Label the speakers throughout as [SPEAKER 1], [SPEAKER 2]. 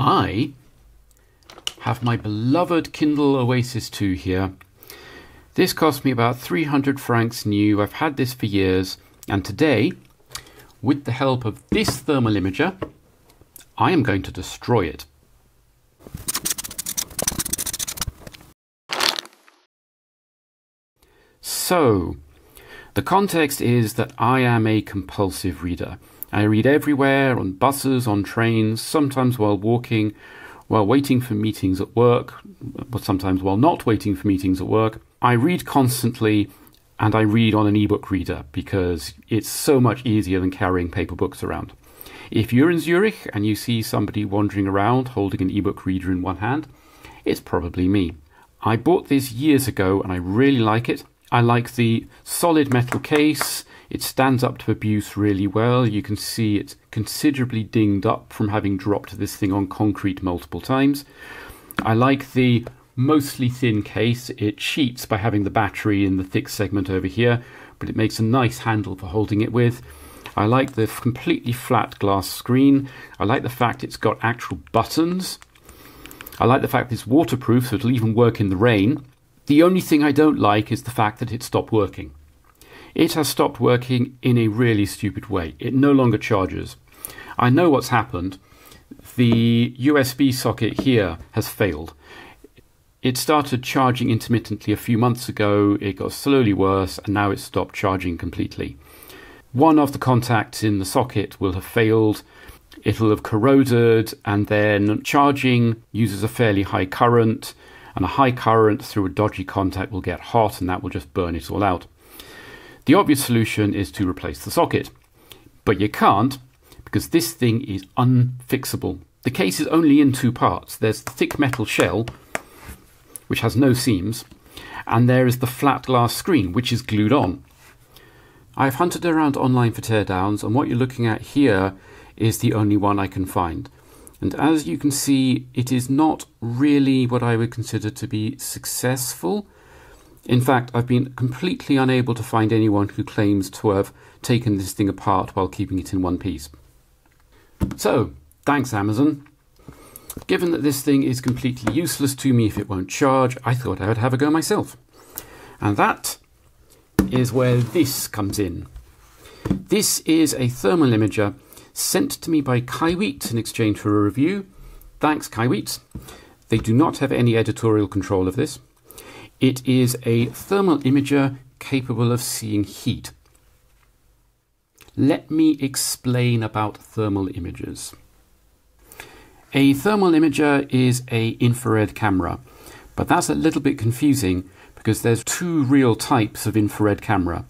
[SPEAKER 1] I have my beloved Kindle Oasis 2 here. This cost me about 300 francs new. I've had this for years, and today, with the help of this thermal imager, I am going to destroy it. So, the context is that I am a compulsive reader. I read everywhere, on buses, on trains, sometimes while walking, while waiting for meetings at work, but sometimes while not waiting for meetings at work. I read constantly and I read on an ebook reader because it's so much easier than carrying paper books around. If you're in Zurich and you see somebody wandering around holding an ebook reader in one hand, it's probably me. I bought this years ago and I really like it. I like the solid metal case. It stands up to abuse really well. You can see it's considerably dinged up from having dropped this thing on concrete multiple times. I like the mostly thin case. It cheats by having the battery in the thick segment over here, but it makes a nice handle for holding it with. I like the completely flat glass screen. I like the fact it's got actual buttons. I like the fact it's waterproof, so it'll even work in the rain. The only thing I don't like is the fact that it stopped working. It has stopped working in a really stupid way. It no longer charges. I know what's happened. The USB socket here has failed. It started charging intermittently a few months ago, it got slowly worse, and now it's stopped charging completely. One of the contacts in the socket will have failed, it'll have corroded, and then charging uses a fairly high current and a high current through a dodgy contact will get hot and that will just burn it all out. The obvious solution is to replace the socket, but you can't because this thing is unfixable. The case is only in two parts. There's the thick metal shell, which has no seams, and there is the flat glass screen, which is glued on. I've hunted around online for teardowns, and what you're looking at here is the only one I can find. And as you can see, it is not really what I would consider to be successful. In fact, I've been completely unable to find anyone who claims to have taken this thing apart while keeping it in one piece. So, thanks Amazon. Given that this thing is completely useless to me if it won't charge, I thought I would have a go myself. And that is where this comes in. This is a thermal imager sent to me by Kaiweet in exchange for a review. Thanks, Kaiweet. They do not have any editorial control of this. It is a thermal imager capable of seeing heat. Let me explain about thermal imagers. A thermal imager is a infrared camera, but that's a little bit confusing because there's two real types of infrared camera.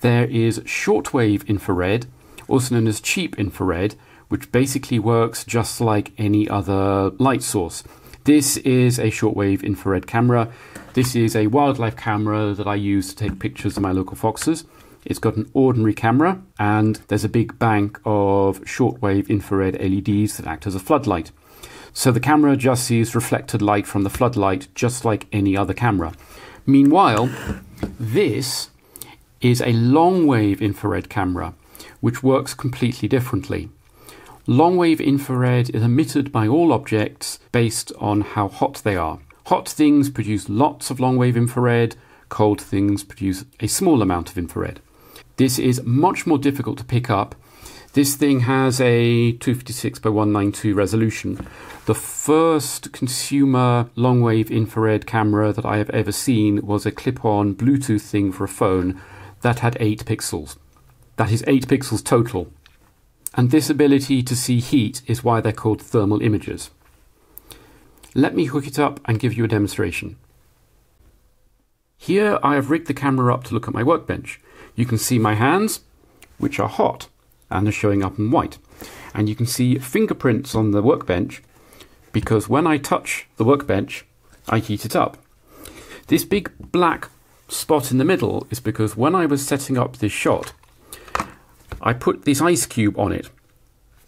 [SPEAKER 1] There is shortwave infrared also known as cheap infrared, which basically works just like any other light source. This is a shortwave infrared camera. This is a wildlife camera that I use to take pictures of my local foxes. It's got an ordinary camera and there's a big bank of shortwave infrared LEDs that act as a floodlight. So the camera just sees reflected light from the floodlight just like any other camera. Meanwhile, this is a long wave infrared camera which works completely differently. Long wave infrared is emitted by all objects based on how hot they are. Hot things produce lots of long wave infrared, cold things produce a small amount of infrared. This is much more difficult to pick up. This thing has a 256 by 192 resolution. The first consumer long wave infrared camera that I have ever seen was a clip on Bluetooth thing for a phone that had 8 pixels. That is 8 pixels total. And this ability to see heat is why they're called thermal imagers. Let me hook it up and give you a demonstration. Here I have rigged the camera up to look at my workbench. You can see my hands, which are hot and are showing up in white. And you can see fingerprints on the workbench because when I touch the workbench, I heat it up. This big black spot in the middle is because when I was setting up this shot, I put this ice cube on it.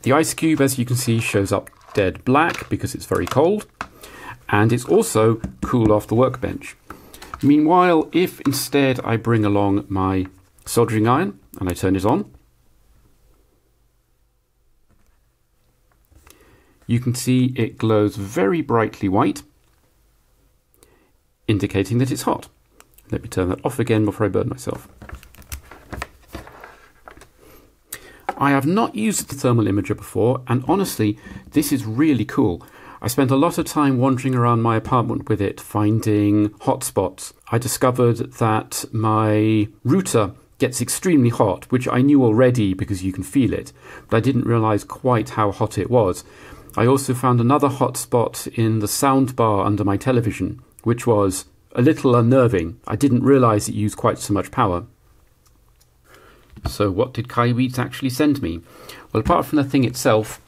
[SPEAKER 1] The ice cube, as you can see, shows up dead black because it's very cold, and it's also cool off the workbench. Meanwhile, if instead I bring along my soldering iron and I turn it on, you can see it glows very brightly white, indicating that it's hot. Let me turn that off again before I burn myself. I have not used the thermal imager before, and honestly, this is really cool. I spent a lot of time wandering around my apartment with it, finding hotspots. I discovered that my router gets extremely hot, which I knew already because you can feel it, but I didn't realize quite how hot it was. I also found another hotspot in the soundbar under my television, which was a little unnerving. I didn't realize it used quite so much power. So what did Kaiweets actually send me? Well, apart from the thing itself,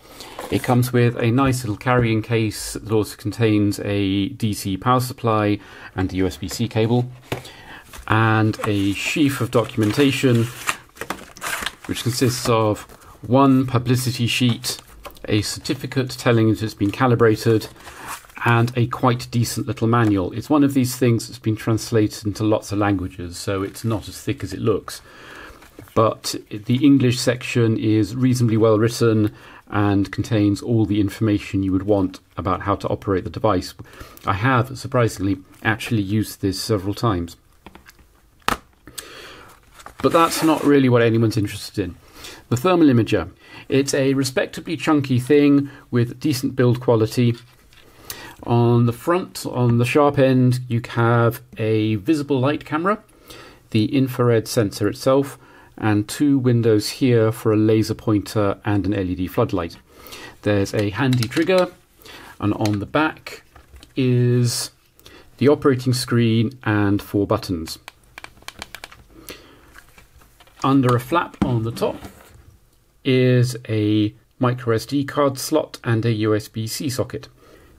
[SPEAKER 1] it comes with a nice little carrying case that also contains a DC power supply and a USB-C cable, and a sheaf of documentation, which consists of one publicity sheet, a certificate telling it it's been calibrated, and a quite decent little manual. It's one of these things that's been translated into lots of languages, so it's not as thick as it looks but the English section is reasonably well written and contains all the information you would want about how to operate the device. I have, surprisingly, actually used this several times. But that's not really what anyone's interested in. The thermal imager. It's a respectably chunky thing with decent build quality. On the front, on the sharp end, you have a visible light camera, the infrared sensor itself, and two windows here for a laser pointer and an LED floodlight. There's a handy trigger, and on the back is the operating screen and four buttons. Under a flap on the top is a micro SD card slot and a USB C socket.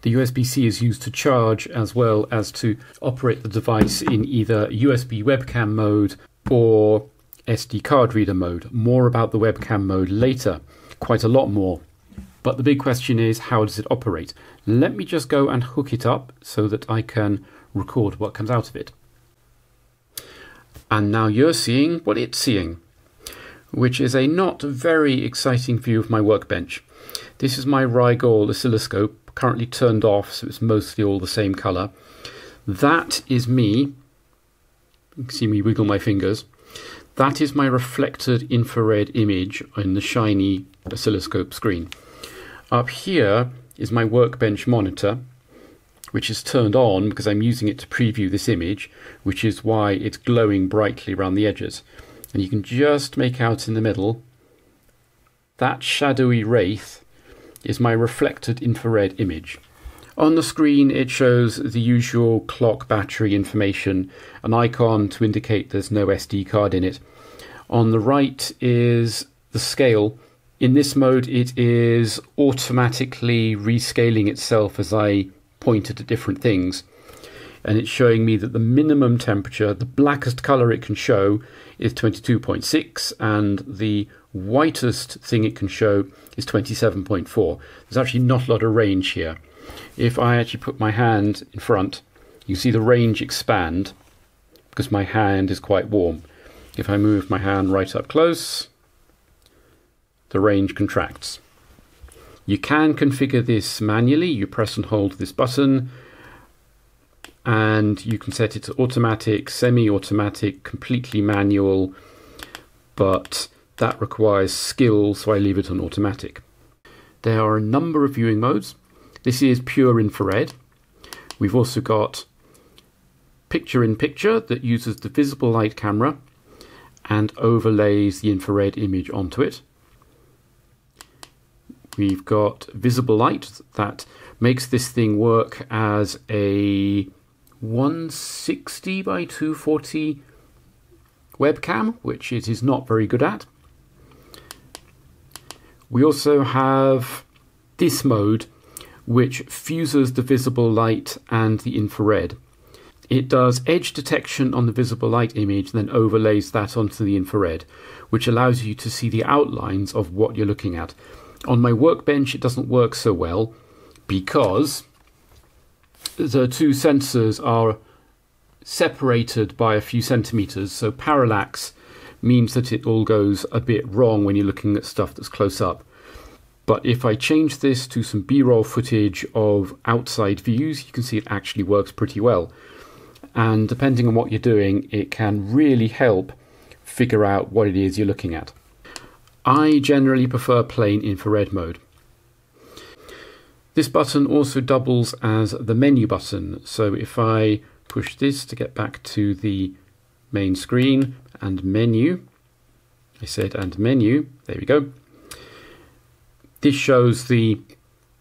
[SPEAKER 1] The USB C is used to charge as well as to operate the device in either USB webcam mode or SD card reader mode. More about the webcam mode later, quite a lot more. But the big question is how does it operate? Let me just go and hook it up so that I can record what comes out of it. And now you're seeing what it's seeing, which is a not very exciting view of my workbench. This is my Rigol oscilloscope, currently turned off, so it's mostly all the same colour. That is me. You can see me wiggle my fingers. That is my reflected infrared image in the shiny oscilloscope screen. Up here is my workbench monitor, which is turned on because I'm using it to preview this image, which is why it's glowing brightly around the edges. And you can just make out in the middle, that shadowy wraith is my reflected infrared image. On the screen, it shows the usual clock battery information, an icon to indicate there's no SD card in it. On the right is the scale. In this mode, it is automatically rescaling itself as I pointed at different things. And it's showing me that the minimum temperature, the blackest color it can show, is 22.6, and the whitest thing it can show is 27.4. There's actually not a lot of range here if I actually put my hand in front, you see the range expand because my hand is quite warm. If I move my hand right up close, the range contracts. You can configure this manually. You press and hold this button and you can set it to automatic, semi-automatic, completely manual, but that requires skill, so I leave it on automatic. There are a number of viewing modes. This is pure infrared. We've also got picture in picture that uses the visible light camera and overlays the infrared image onto it. We've got visible light that makes this thing work as a 160 by 240 webcam, which it is not very good at. We also have this mode which fuses the visible light and the infrared. It does edge detection on the visible light image, then overlays that onto the infrared, which allows you to see the outlines of what you're looking at. On my workbench, it doesn't work so well because the two sensors are separated by a few centimeters, so parallax means that it all goes a bit wrong when you're looking at stuff that's close up. But if I change this to some B-roll footage of outside views, you can see it actually works pretty well. And depending on what you're doing, it can really help figure out what it is you're looking at. I generally prefer plain infrared mode. This button also doubles as the menu button. So if I push this to get back to the main screen and menu, I said and menu, there we go. This shows the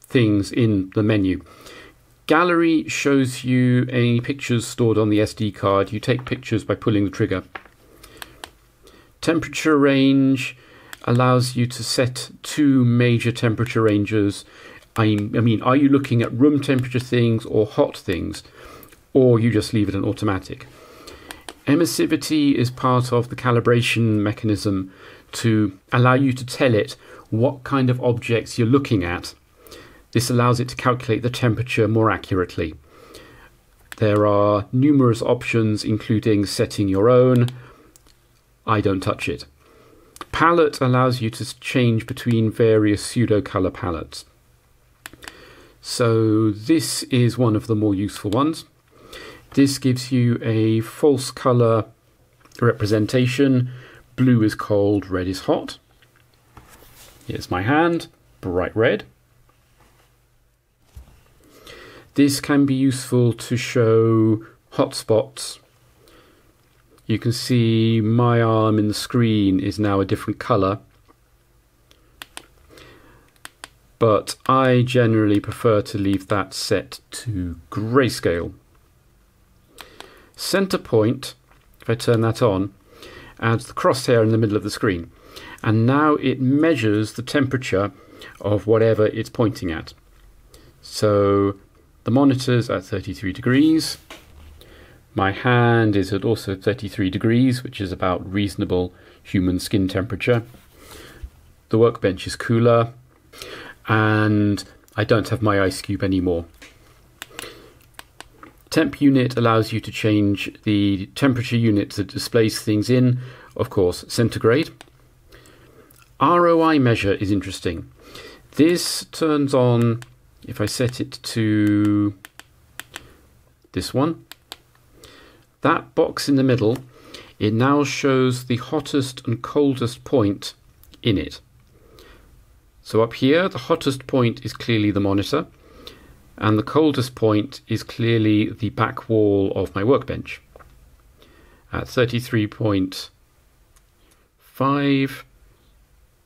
[SPEAKER 1] things in the menu. Gallery shows you any pictures stored on the SD card. You take pictures by pulling the trigger. Temperature range allows you to set two major temperature ranges I, I mean, are you looking at room temperature things or hot things, or you just leave it an automatic? Emissivity is part of the calibration mechanism to allow you to tell it what kind of objects you're looking at. This allows it to calculate the temperature more accurately. There are numerous options, including setting your own. I don't touch it. Palette allows you to change between various pseudo color palettes. So this is one of the more useful ones. This gives you a false color representation. Blue is cold, red is hot. Here's my hand, bright red. This can be useful to show hotspots. You can see my arm in the screen is now a different color but I generally prefer to leave that set to grayscale. Center point, if I turn that on, adds the crosshair in the middle of the screen. And now it measures the temperature of whatever it's pointing at. So the monitor's at 33 degrees. My hand is at also 33 degrees, which is about reasonable human skin temperature. The workbench is cooler and I don't have my ice cube anymore. Temp unit allows you to change the temperature unit that displays things in, of course, centigrade. ROI measure is interesting. This turns on, if I set it to this one, that box in the middle, it now shows the hottest and coldest point in it. So up here, the hottest point is clearly the monitor, and the coldest point is clearly the back wall of my workbench. At 33.5,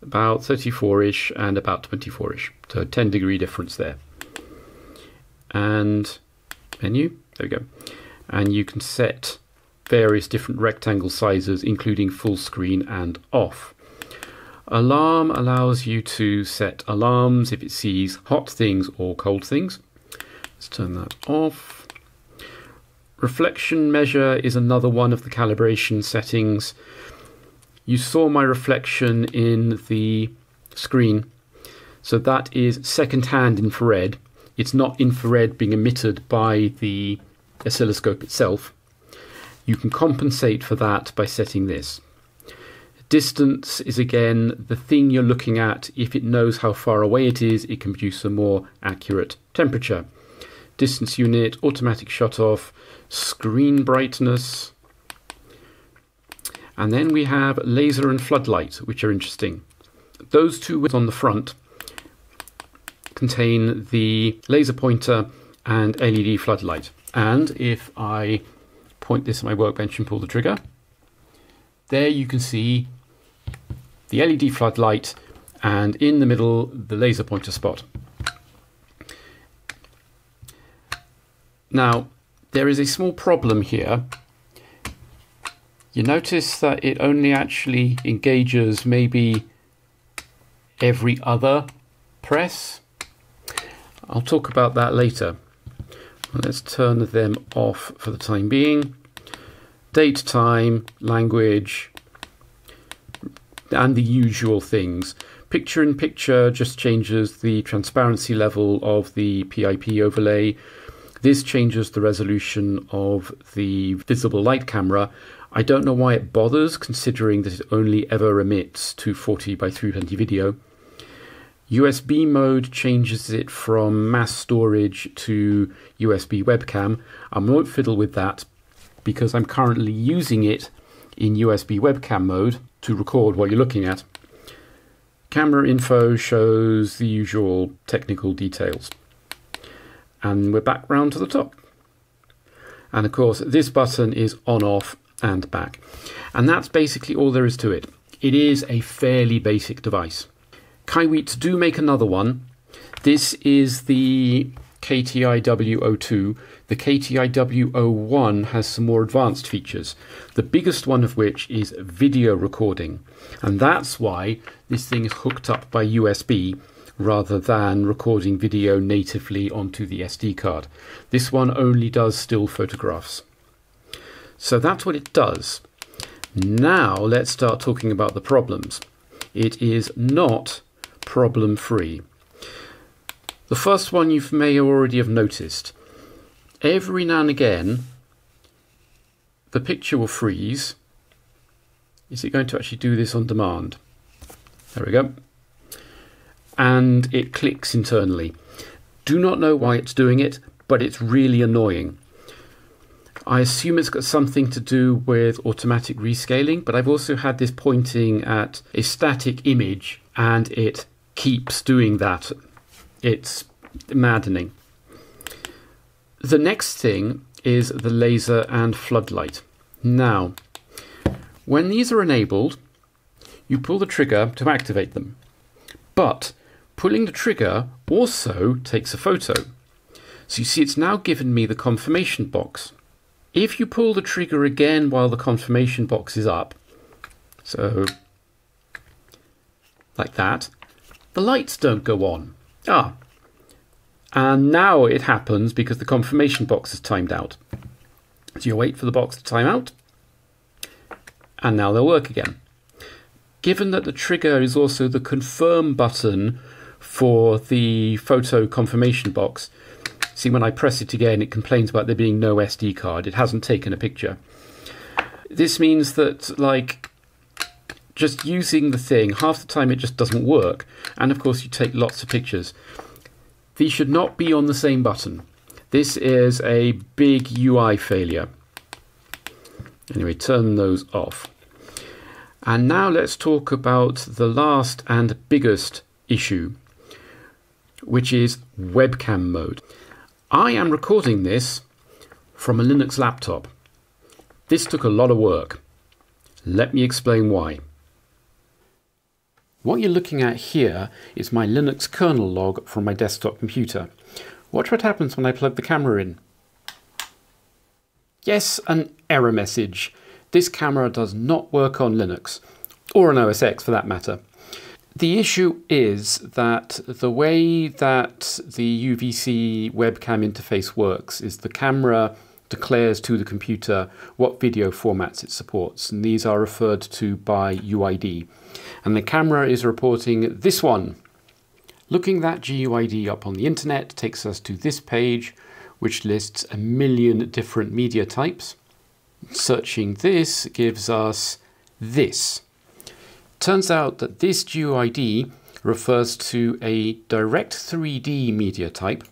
[SPEAKER 1] about 34-ish, and about 24-ish. So 10 degree difference there. And menu, there we go. And you can set various different rectangle sizes, including full screen and off. Alarm allows you to set alarms if it sees hot things or cold things. Let's turn that off. Reflection measure is another one of the calibration settings. You saw my reflection in the screen. So that is second-hand infrared. It's not infrared being emitted by the oscilloscope itself. You can compensate for that by setting this. Distance is again the thing you're looking at. If it knows how far away it is, it can produce a more accurate temperature. Distance unit, automatic shut off, screen brightness. And then we have laser and floodlight, which are interesting. Those two on the front contain the laser pointer and LED floodlight. And if I point this at my workbench and pull the trigger, there you can see the LED floodlight and in the middle the laser pointer spot. Now there is a small problem here. You notice that it only actually engages maybe every other press. I'll talk about that later. Let's turn them off for the time being date, time, language, and the usual things. Picture in picture just changes the transparency level of the PIP overlay. This changes the resolution of the visible light camera. I don't know why it bothers, considering that it only ever emits 240 by 320 video. USB mode changes it from mass storage to USB webcam. I won't fiddle with that because I'm currently using it in USB webcam mode to record what you're looking at. Camera info shows the usual technical details. And we're back round to the top. And of course, this button is on, off, and back. And that's basically all there is to it. It is a fairly basic device. Kaiweets do make another one. This is the KTI-W02. The KTI-W01 has some more advanced features, the biggest one of which is video recording. And that's why this thing is hooked up by USB rather than recording video natively onto the SD card. This one only does still photographs. So that's what it does. Now let's start talking about the problems. It is not problem free. The first one you may already have noticed. Every now and again, the picture will freeze. Is it going to actually do this on demand? There we go. And it clicks internally. Do not know why it's doing it, but it's really annoying. I assume it's got something to do with automatic rescaling, but I've also had this pointing at a static image and it keeps doing that. It's maddening. The next thing is the laser and floodlight. Now, when these are enabled, you pull the trigger to activate them. But pulling the trigger also takes a photo. So you see it's now given me the confirmation box. If you pull the trigger again while the confirmation box is up, so like that, the lights don't go on. Ah, and now it happens because the confirmation box is timed out. So you wait for the box to time out, and now they'll work again. Given that the trigger is also the confirm button for the photo confirmation box, See, when I press it again, it complains about there being no SD card. It hasn't taken a picture. This means that, like, just using the thing, half the time it just doesn't work. And of course, you take lots of pictures. These should not be on the same button. This is a big UI failure. Anyway, turn those off. And now let's talk about the last and biggest issue, which is webcam mode. I am recording this from a Linux laptop. This took a lot of work. Let me explain why. What you're looking at here is my Linux kernel log from my desktop computer. Watch what happens when I plug the camera in. Yes, an error message. This camera does not work on Linux, or on OS X for that matter. The issue is that the way that the UVC webcam interface works is the camera declares to the computer what video formats it supports, and these are referred to by UID. And the camera is reporting this one. Looking that GUID up on the internet takes us to this page, which lists a million different media types. Searching this gives us this. Turns out that this GUID refers to a direct 3D media type.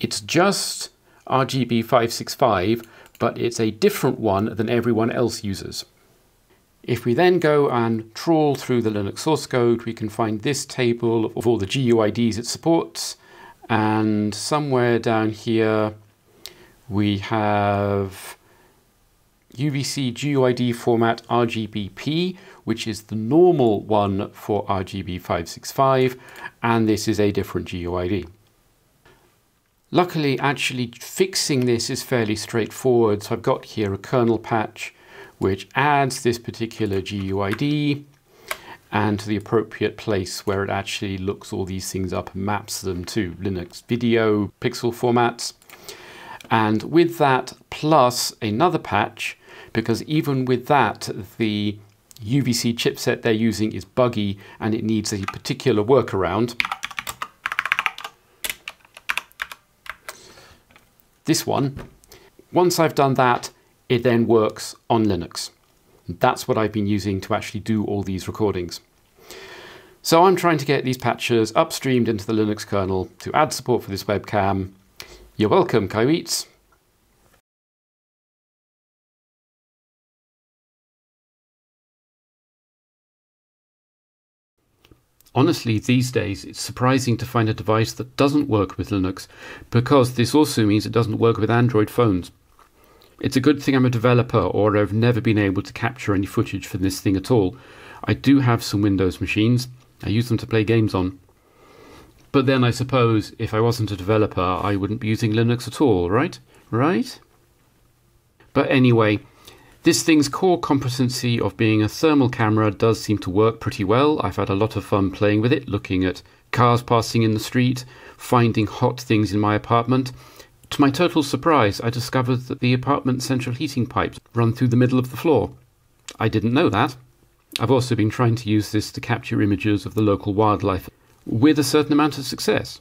[SPEAKER 1] It's just RGB565, but it's a different one than everyone else uses. If we then go and trawl through the Linux source code, we can find this table of all the GUIDs it supports. And somewhere down here, we have UVC GUID format RGBP, which is the normal one for RGB 565, and this is a different GUID. Luckily, actually fixing this is fairly straightforward. So I've got here a kernel patch which adds this particular GUID and to the appropriate place where it actually looks all these things up and maps them to Linux video pixel formats. And with that, plus another patch, because even with that, the UVC chipset they're using is buggy and it needs a particular workaround. This one, once I've done that, it then works on Linux. That's what I've been using to actually do all these recordings. So I'm trying to get these patches upstreamed into the Linux kernel to add support for this webcam. You're welcome, Kaiweets. Honestly, these days it's surprising to find a device that doesn't work with Linux, because this also means it doesn't work with Android phones. It's a good thing I'm a developer or I've never been able to capture any footage from this thing at all. I do have some Windows machines, I use them to play games on. But then I suppose if I wasn't a developer, I wouldn't be using Linux at all, right? Right? But anyway, this thing's core competency of being a thermal camera does seem to work pretty well. I've had a lot of fun playing with it, looking at cars passing in the street, finding hot things in my apartment. To my total surprise, I discovered that the apartment central heating pipes run through the middle of the floor. I didn't know that. I've also been trying to use this to capture images of the local wildlife with a certain amount of success.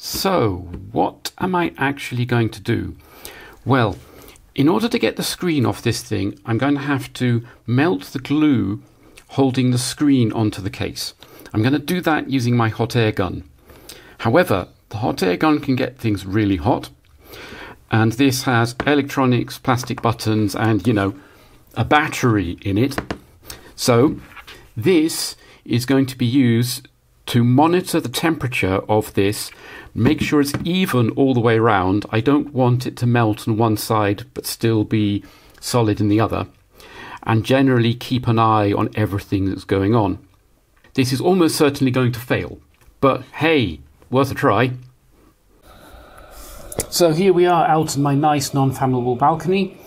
[SPEAKER 1] So, what am I actually going to do? Well, in order to get the screen off this thing, I'm going to have to melt the glue holding the screen onto the case. I'm going to do that using my hot air gun. However, the hot air gun can get things really hot, and this has electronics, plastic buttons, and you know, a battery in it. So, this is going to be used to monitor the temperature of this Make sure it's even all the way around. I don't want it to melt on one side but still be solid in the other. And generally keep an eye on everything that's going on. This is almost certainly going to fail, but hey, worth a try. So here we are out on my nice non-flammable balcony.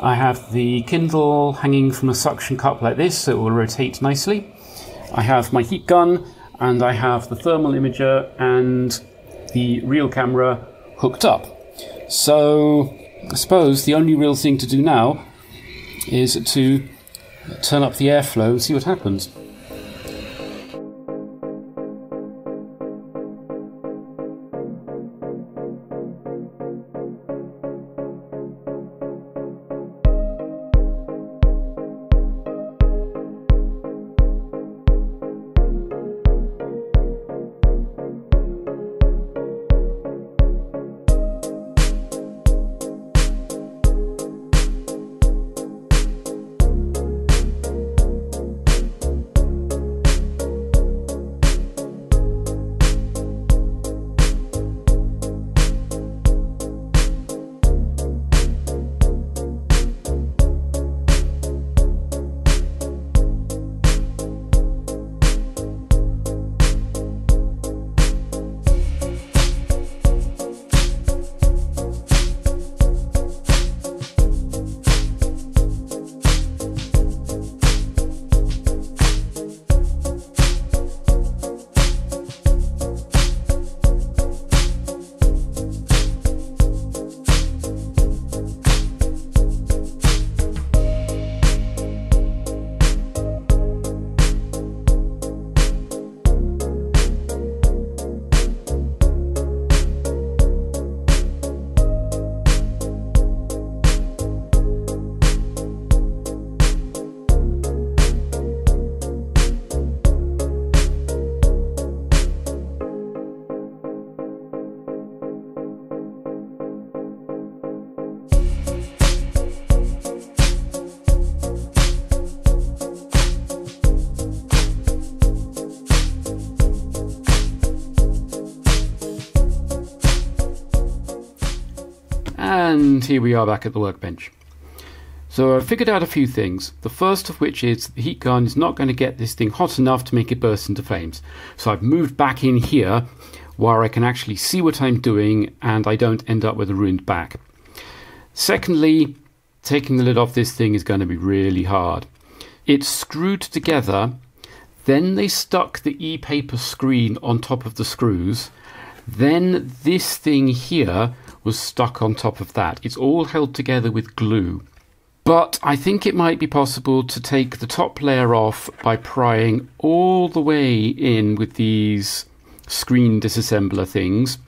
[SPEAKER 1] I have the Kindle hanging from a suction cup like this, so it will rotate nicely. I have my heat gun, and I have the thermal imager and the real camera hooked up. So I suppose the only real thing to do now is to turn up the airflow and see what happens. Here we are back at the workbench. So I've figured out a few things. The first of which is the heat gun is not going to get this thing hot enough to make it burst into flames. So I've moved back in here where I can actually see what I'm doing and I don't end up with a ruined back. Secondly, taking the lid off this thing is going to be really hard. It's screwed together, then they stuck the e-paper screen on top of the screws, then this thing here was stuck on top of that. It's all held together with glue. But I think it might be possible to take the top layer off by prying all the way in with these screen disassembler things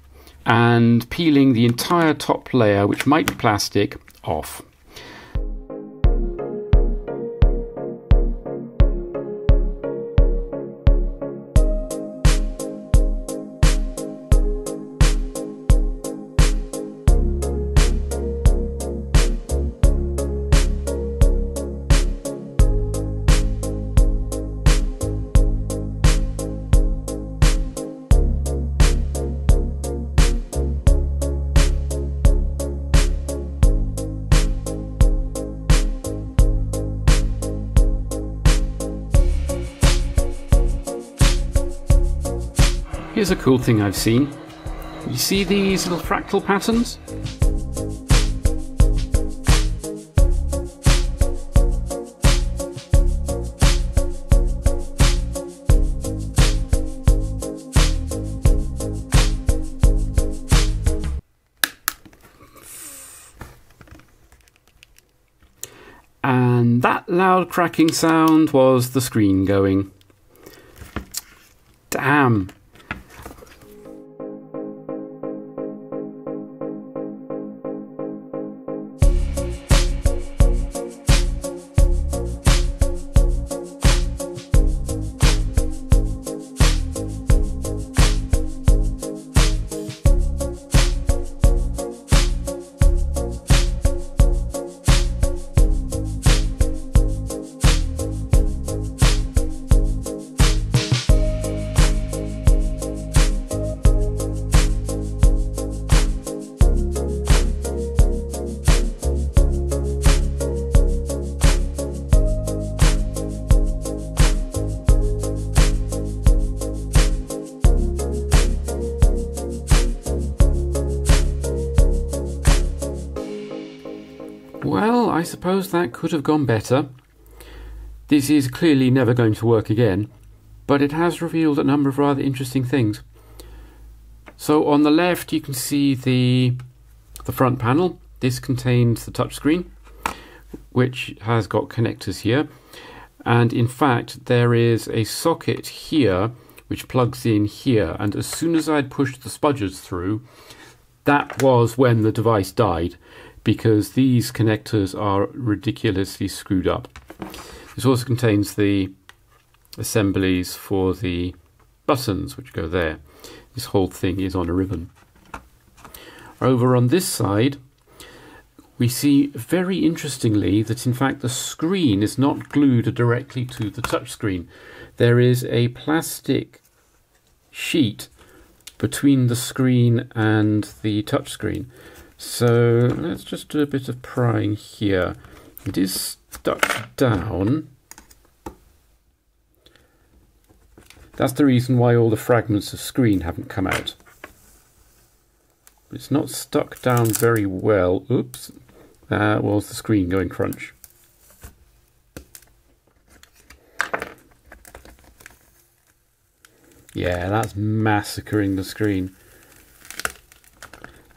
[SPEAKER 1] and peeling the entire top layer, which might be plastic, off. Cool thing I've seen. You see these little fractal patterns? And that loud cracking sound was the screen going. Damn. Could have gone better. This is clearly never going to work again, but it has revealed a number of rather interesting things. So on the left you can see the the front panel. This contains the touchscreen, which has got connectors here. And in fact, there is a socket here which plugs in here. And as soon as I'd pushed the spudgers through, that was when the device died because these connectors are ridiculously screwed up. This also contains the assemblies for the buttons which go there. This whole thing is on a ribbon. Over on this side, we see very interestingly that in fact the screen is not glued directly to the touchscreen. There is a plastic sheet between the screen and the touchscreen. So let's just do a bit of prying here. It is stuck down. That's the reason why all the fragments of screen haven't come out. It's not stuck down very well. Oops, that was the screen going crunch. Yeah, that's massacring the screen.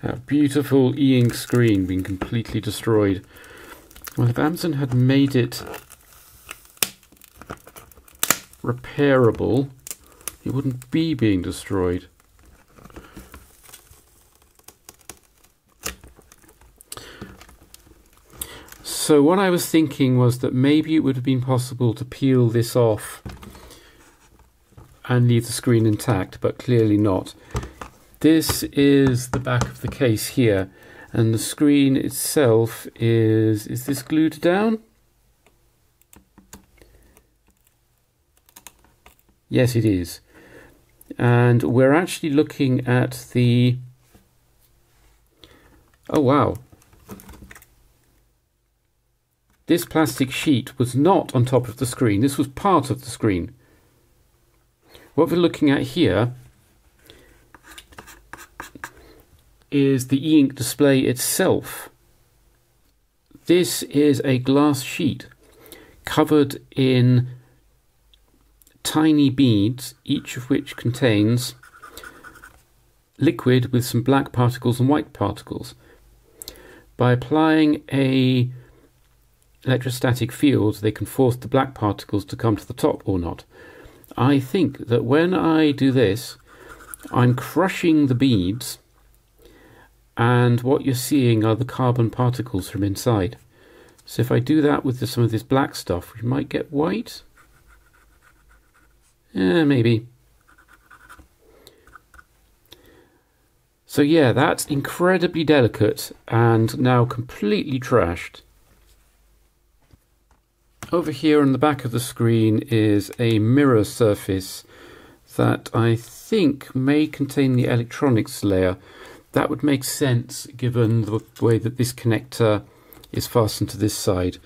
[SPEAKER 1] That beautiful e-ink screen being completely destroyed. Well, if Amazon had made it repairable, it wouldn't be being destroyed. So what I was thinking was that maybe it would have been possible to peel this off and leave the screen intact, but clearly not. This is the back of the case here, and the screen itself is, is this glued down? Yes, it is. And we're actually looking at the, oh wow, this plastic sheet was not on top of the screen, this was part of the screen. What we're looking at here is the e-ink display itself. This is a glass sheet covered in tiny beads, each of which contains liquid with some black particles and white particles. By applying a electrostatic field, they can force the black particles to come to the top or not. I think that when I do this, I'm crushing the beads and what you're seeing are the carbon particles from inside. So if I do that with the, some of this black stuff, we might get white. Yeah, maybe. So yeah, that's incredibly delicate and now completely trashed. Over here on the back of the screen is a mirror surface that I think may contain the electronics layer. That would make sense given the way that this connector is fastened to this side.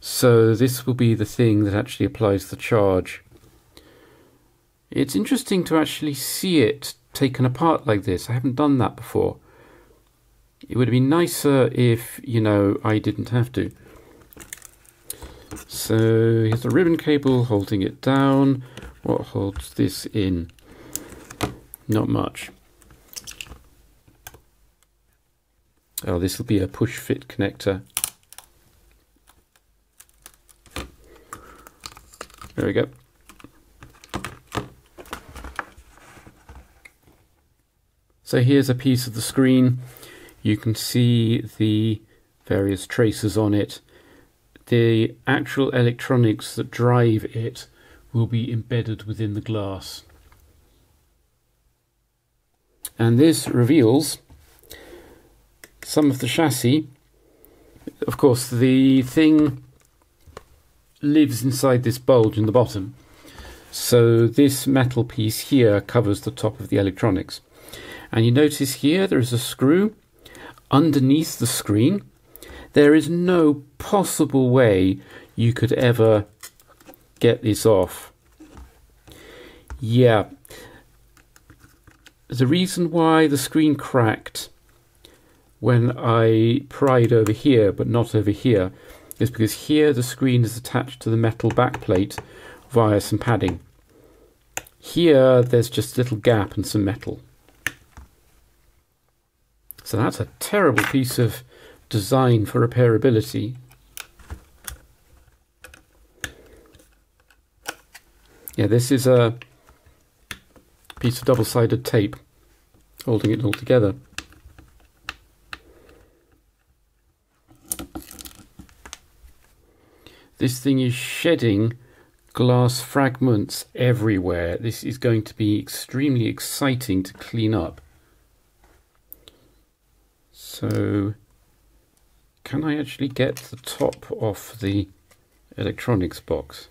[SPEAKER 1] So this will be the thing that actually applies the charge. It's interesting to actually see it taken apart like this. I haven't done that before. It would be nicer if, you know, I didn't have to. So here's the ribbon cable holding it down. What holds this in? Not much. Oh, this will be a push fit connector. There we go. So here's a piece of the screen. You can see the various traces on it. The actual electronics that drive it will be embedded within the glass. And this reveals some of the chassis. Of course, the thing lives inside this bulge in the bottom. So this metal piece here covers the top of the electronics. And you notice here there is a screw underneath the screen. There is no possible way you could ever get this off. Yeah. The reason why the screen cracked when I pried over here but not over here is because here the screen is attached to the metal backplate via some padding. Here there's just a little gap and some metal. So that's a terrible piece of design for repairability. Yeah, this is a piece of double-sided tape holding it all together. This thing is shedding glass fragments everywhere. This is going to be extremely exciting to clean up. So can I actually get the top off the electronics box?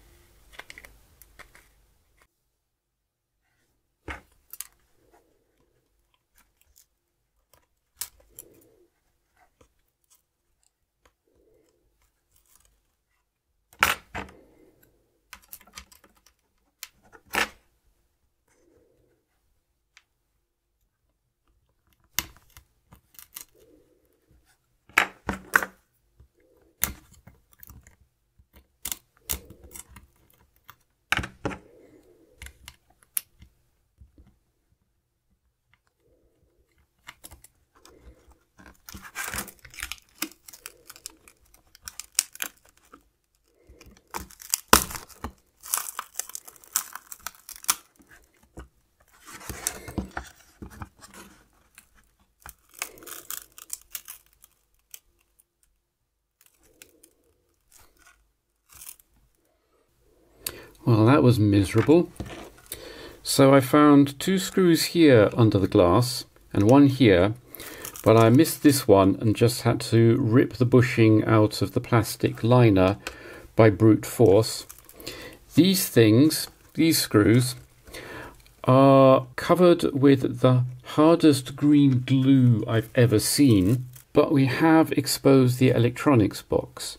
[SPEAKER 1] Well, that was miserable. So I found two screws here under the glass and one here, but I missed this one and just had to rip the bushing out of the plastic liner by brute force. These things, these screws, are covered with the hardest green glue I've ever seen, but we have exposed the electronics box.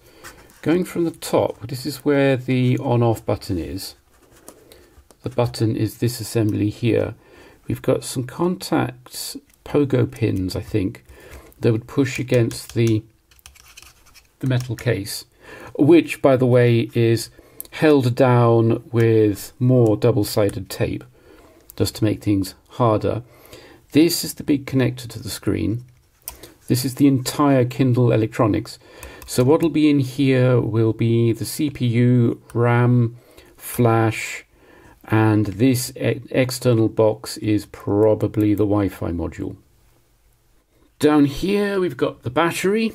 [SPEAKER 1] Going from the top, this is where the on-off button is. The button is this assembly here. We've got some contacts, pogo pins, I think, that would push against the, the metal case, which, by the way, is held down with more double-sided tape, just to make things harder. This is the big connector to the screen. This is the entire Kindle electronics. So what will be in here will be the CPU, RAM, flash, and this external box is probably the Wi-Fi module. Down here we've got the battery,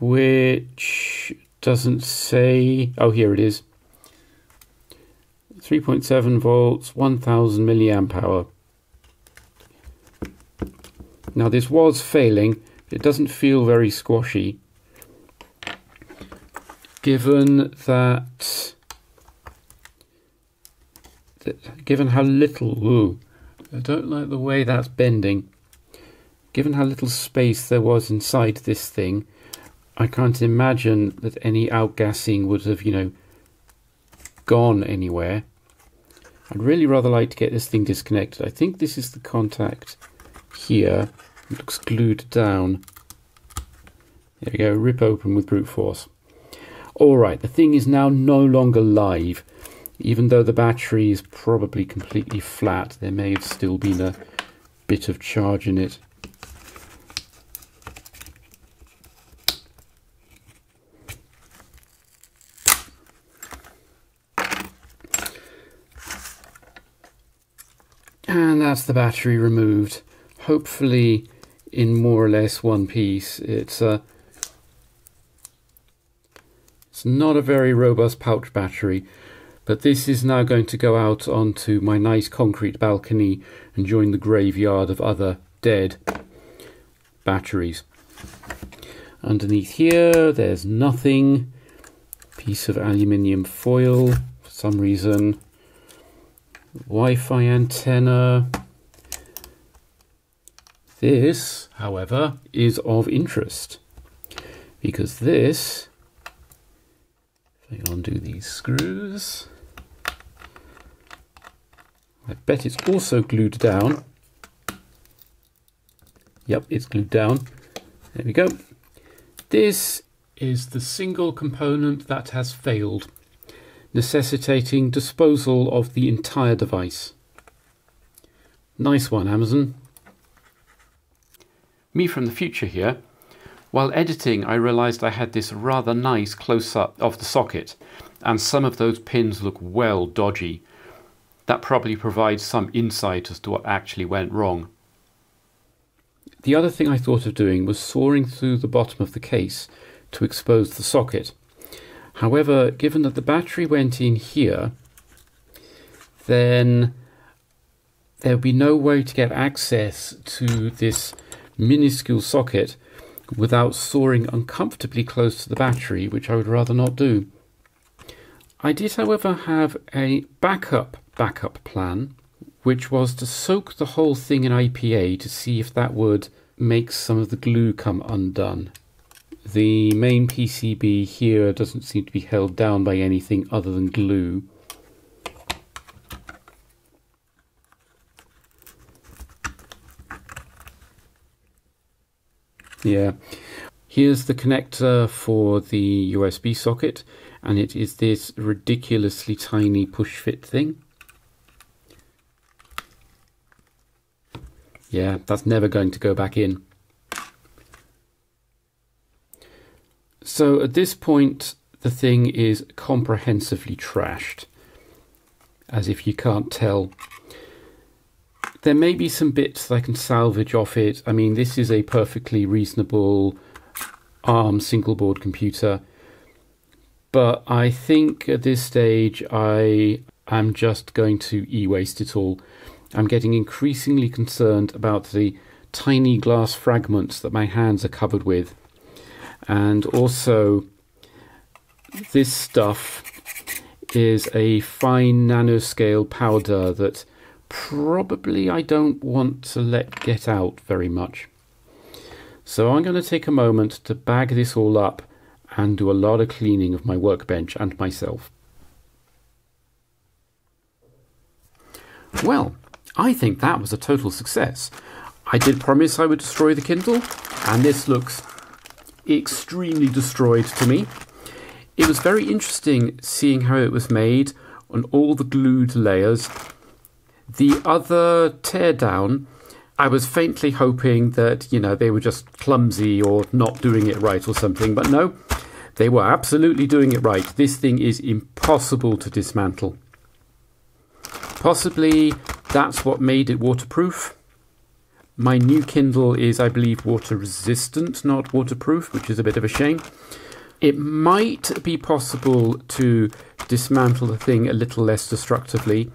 [SPEAKER 1] which doesn't say, oh here it is, 3.7 volts, 1000 milliamp hour. Now this was failing, it doesn't feel very squashy. Given that, given how little, ooh, I don't like the way that's bending. Given how little space there was inside this thing, I can't imagine that any outgassing would have, you know, gone anywhere. I'd really rather like to get this thing disconnected. I think this is the contact here. It looks glued down. There we go, rip open with brute force. Alright, the thing is now no longer live. Even though the battery is probably completely flat, there may have still been a bit of charge in it. And that's the battery removed. Hopefully in more or less one piece. It's a it's not a very robust pouch battery, but this is now going to go out onto my nice concrete balcony and join the graveyard of other dead batteries. Underneath here, there's nothing. Piece of aluminium foil for some reason. Wi-Fi antenna. This, however, is of interest because this, if I undo these screws, I bet it's also glued down. Yep, it's glued down. There we go. This is the single component that has failed, necessitating disposal of the entire device. Nice one, Amazon. Me from the future here. While editing, I realized I had this rather nice close-up of the socket, and some of those pins look well dodgy. That probably provides some insight as to what actually went wrong. The other thing I thought of doing was sawing through the bottom of the case to expose the socket. However, given that the battery went in here, then there would be no way to get access to this minuscule socket without sawing uncomfortably close to the battery, which I would rather not do. I did, however, have a backup backup plan, which was to soak the whole thing in IPA to see if that would make some of the glue come undone. The main PCB here doesn't seem to be held down by anything other than glue. Yeah. Here's the connector for the USB socket, and it is this ridiculously tiny push fit thing. Yeah, that's never going to go back in. So at this point, the thing is comprehensively trashed, as if you can't tell there may be some bits that I can salvage off it. I mean, this is a perfectly reasonable um, ARM single board computer. But I think at this stage I am just going to e-waste it all. I'm getting increasingly concerned about the tiny glass fragments that my hands are covered with. And also, this stuff is a fine nanoscale powder that probably I don't want to let get out very much. So I'm going to take a moment to bag this all up and do a lot of cleaning of my workbench and myself. Well, I think that was a total success. I did promise I would destroy the Kindle, and this looks extremely destroyed to me. It was very interesting seeing how it was made on all the glued layers the other teardown, I was faintly hoping that, you know, they were just clumsy or not doing it right or something, but no, they were absolutely doing it right. This thing is impossible to dismantle. Possibly that's what made it waterproof. My new Kindle is, I believe, water resistant, not waterproof, which is a bit of a shame. It might be possible to dismantle the thing a little less destructively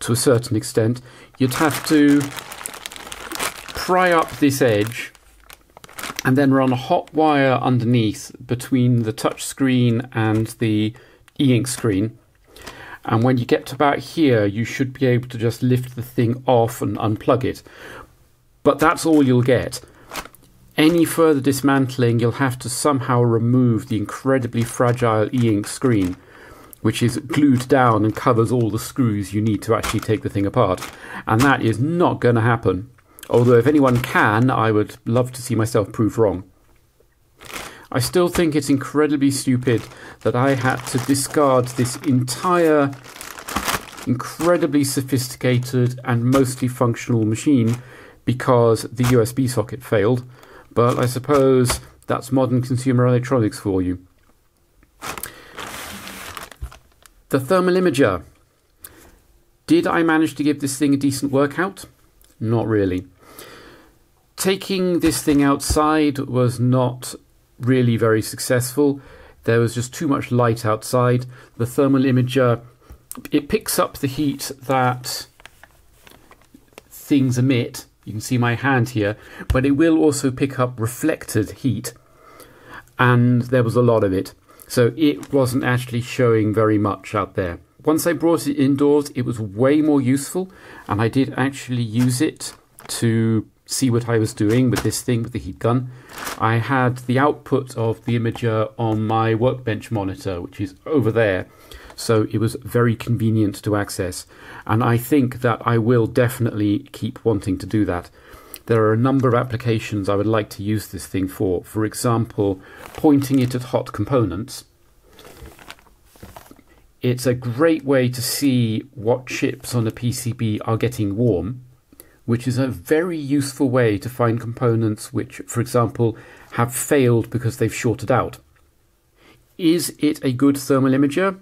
[SPEAKER 1] to a certain extent, you'd have to pry up this edge and then run a hot wire underneath between the touch screen and the e-ink screen. And when you get to about here, you should be able to just lift the thing off and unplug it. But that's all you'll get. Any further dismantling, you'll have to somehow remove the incredibly fragile e-ink screen which is glued down and covers all the screws you need to actually take the thing apart. And that is not going to happen. Although, if anyone can, I would love to see myself proved wrong. I still think it's incredibly stupid that I had to discard this entire incredibly sophisticated and mostly functional machine because the USB socket failed. But I suppose that's modern consumer electronics for you. The thermal imager. Did I manage to give this thing a decent workout? Not really. Taking this thing outside was not really very successful. There was just too much light outside. The thermal imager it picks up the heat that things emit. You can see my hand here, but it will also pick up reflected heat, and there was a lot of it. So it wasn't actually showing very much out there. Once I brought it indoors, it was way more useful, and I did actually use it to see what I was doing with this thing with the heat gun. I had the output of the imager on my workbench monitor, which is over there. So it was very convenient to access. And I think that I will definitely keep wanting to do that. There are a number of applications I would like to use this thing for. For example, pointing it at hot components. It's a great way to see what chips on a PCB are getting warm, which is a very useful way to find components which, for example, have failed because they've shorted out. Is it a good thermal imager?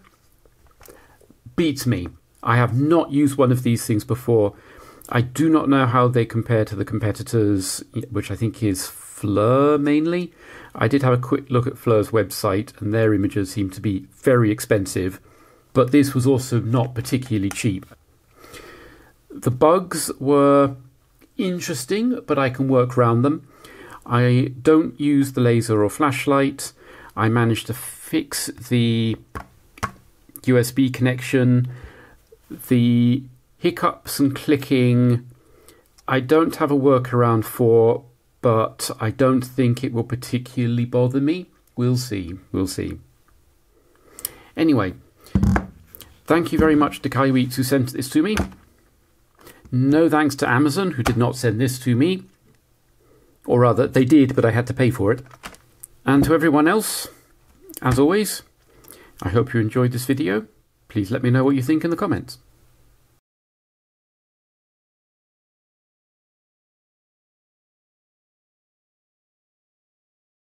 [SPEAKER 1] Beats me. I have not used one of these things before, I do not know how they compare to the competitors, which I think is FLIR mainly. I did have a quick look at FLIR's website, and their images seem to be very expensive, but this was also not particularly cheap. The bugs were interesting, but I can work around them. I don't use the laser or flashlight. I managed to fix the USB connection. The hiccups and clicking, I don't have a workaround for, but I don't think it will particularly bother me. We'll see. We'll see. Anyway, thank you very much to Kaiweets who sent this to me. No thanks to Amazon who did not send this to me. Or rather, they did, but I had to pay for it. And to everyone else, as always, I hope you enjoyed this video. Please let me know what you think in the comments.